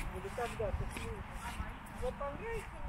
палатку когда-то. Вот понравится?